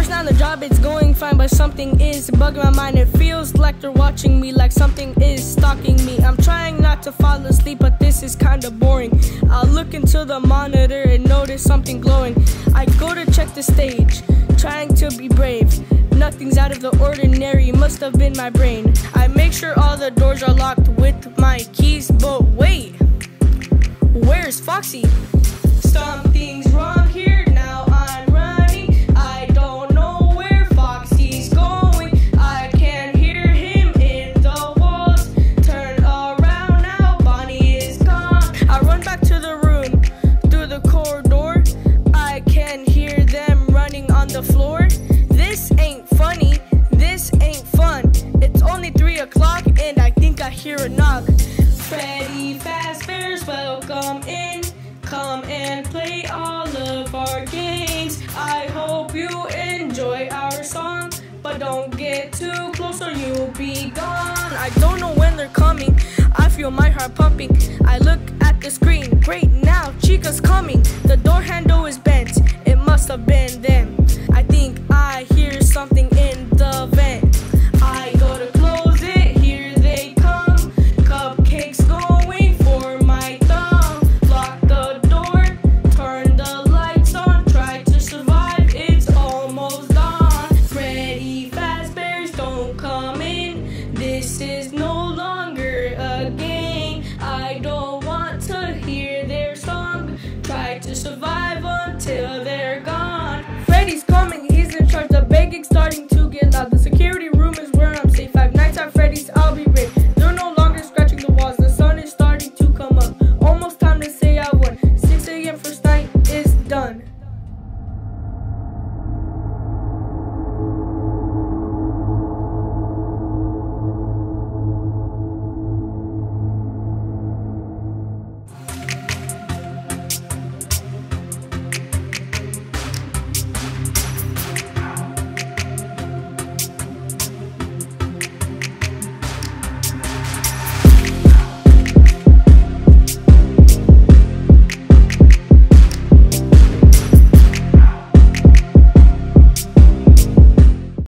Chasing on the job, it's going fine, but something is bugging my mind. It feels like they're watching me, like something is stalking me. I'm trying not to fall asleep, but this is kinda boring. I'll look into the monitor and notice something glowing. I go to check the stage, trying to be brave. Nothing's out of the ordinary, must have been my brain. I make sure all the doors are locked with my hear a knock. Freddy Fazbear's welcome in. Come and play all of our games. I hope you enjoy our song, but don't get too close or you'll be gone. I don't know when they're coming. I feel my heart pumping. I look at the screen. Great now, Chica's coming. Starting to get out the